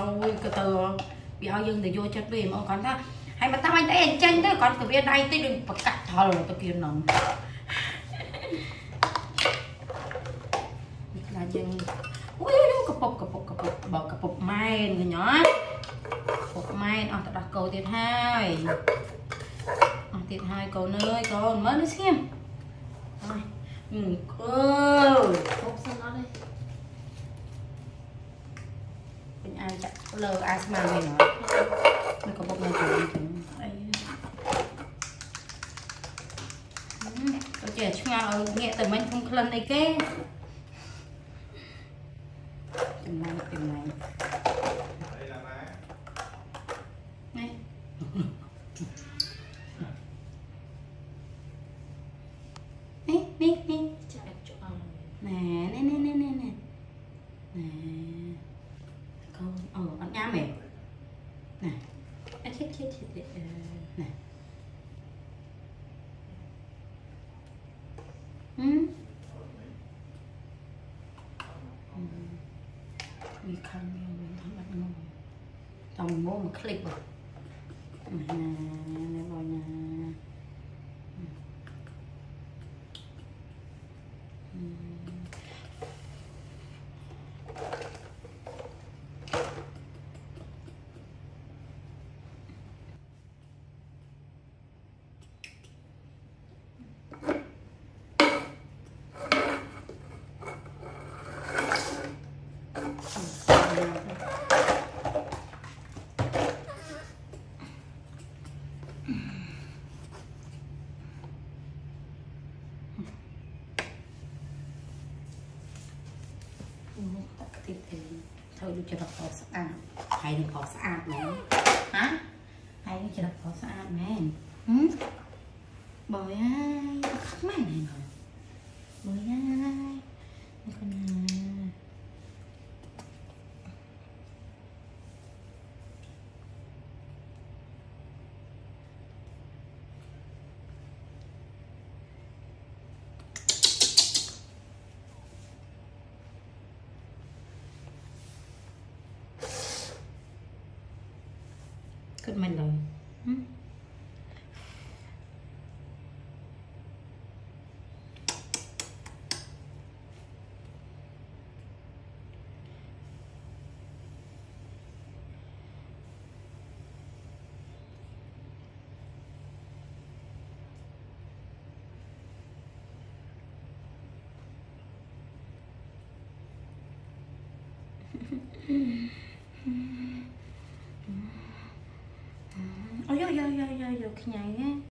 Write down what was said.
ជ្រុញអើអើយក៏ទៅវាឲ្យយើងទៅយកចិត្តវាមកគាត់ថាហើយមកតាមអញទៅអញ្ចឹងទៅគាត់ទៅវាដៃតិចដូចប្រកាច់ថលទៅទៀតហ្នឹងនេះខ្លាចយើងអូយកពុកកពុកកពុកបកកពុកម៉ែនឃើញអត់ពុកម៉ែនអស់ទៅដោះកោទៀតហើយអស់ទៀតហើយកូនអើយកូនមើលនេះស្ងៀមហើយអឺអើពុកសិនអត់ទេ ពេញអាយចាក់លើអាស្មានវិញហ៎នៅកពុកនៅជួយចឹងអីទៅជាឆ្ងល់ឲ្យងាកទៅមិញក្នុងក្លិនអីគេចំណែកចំណែកនេះនេះនេះ ះ អូអត់ញ៉ាំទេណែអត់ឈិតឈិតឈិតទេអឺណែហឹមវាខាងវាវិញធម្មតាមកតាមមកមកคลิปបង ង តាក់ទៀតទេធ្វើដូចច្រកស្អាតហើយនឹងក៏ស្អាតមែនហ៎ហើយនឹងច្រកក៏ស្អាតមែនហឹមបើហើយ ขึ้นมาเลย嗯。 អូយយយយយយខ្ញ៉ៃហ៎